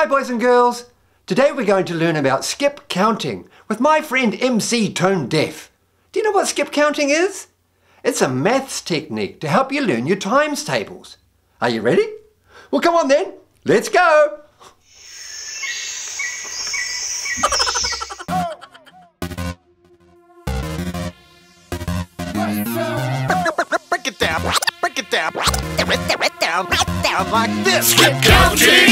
Hi boys and girls. Today we're going to learn about skip counting with my friend MC Tone Def. Do you know what skip counting is? It's a maths technique to help you learn your times tables. Are you ready? Well come on then, let's go! Break it down, break it down, break it down, down like this. Skip counting,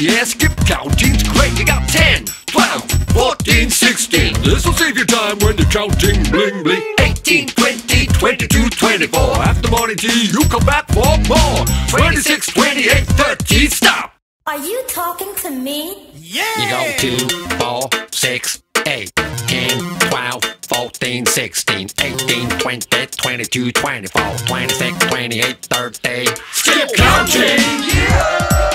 the. Skip counting's great. You got ten, twelve, fourteen, sixteen. This will save you time when you're counting. Bling bling. 18, 20, 22, 24. After morning tea, you come back for more. 26, 28, 30. Stop. Are you talking to me? Yeah. You go two, four, six, eight, ten, twelve, fourteen, sixteen, eighteen, twenty, twenty-two, twenty-four, twenty-six, twenty-eight, thirty. Skip counting! Yeah!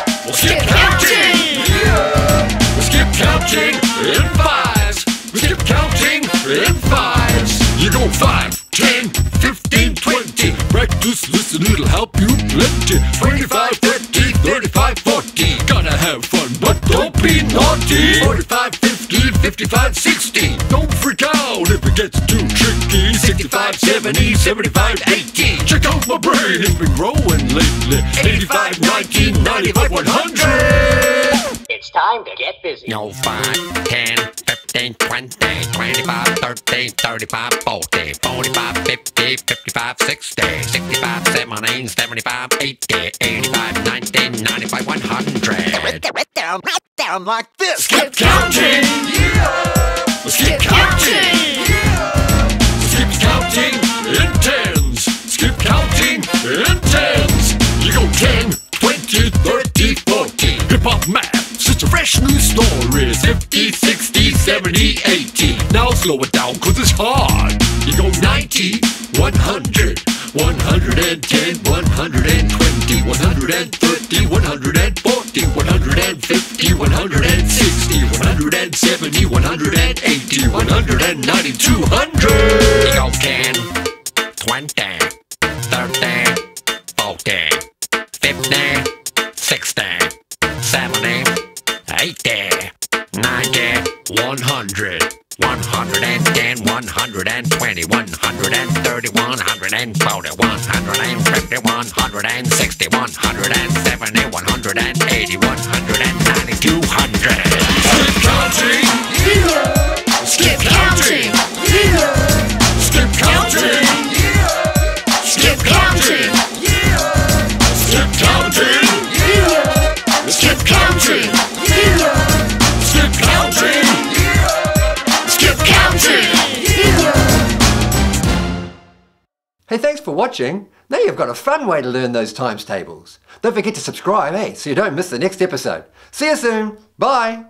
5, 10, 15, 20. Practice, listen, it'll help you plenty. 25, 30, 35, 40. Gonna have fun, but don't be naughty. 45, 50, 55, 60. Don't freak out if it gets too tricky. 65, 70, 75, 80. Check out my brain, it's been growing lately. 85, 90, 95, 100. It's time to get busy. No, 5, 10, 15, 20, 25, 30, 35, 40, 45, 50, 55, 60, 65, 70, 75, 80, 85, 90, 95, 100. Right Down, down like this. Skip counting! Yeah! Skip counting! Yeah! Skip counting in tens! Skip counting in tens! You go 10, 20, 30, 40. Hip hop math, it's a fresh new story. 50, slow it down cause it's hard. You go 90, 100, 110, 120, 130, 140, 150, 160, 170, 180, 190, 200. You go 10, 20, 30, 40, 50, 60, 70, 80, 90, 100, 110, 120, 130, 140, 150, 160, 170, 180, 190, 200. Skip counting! Hey, thanks for watching. Now you've got a fun way to learn those times tables. Don't forget to subscribe, eh, so you don't miss the next episode. See you soon. Bye.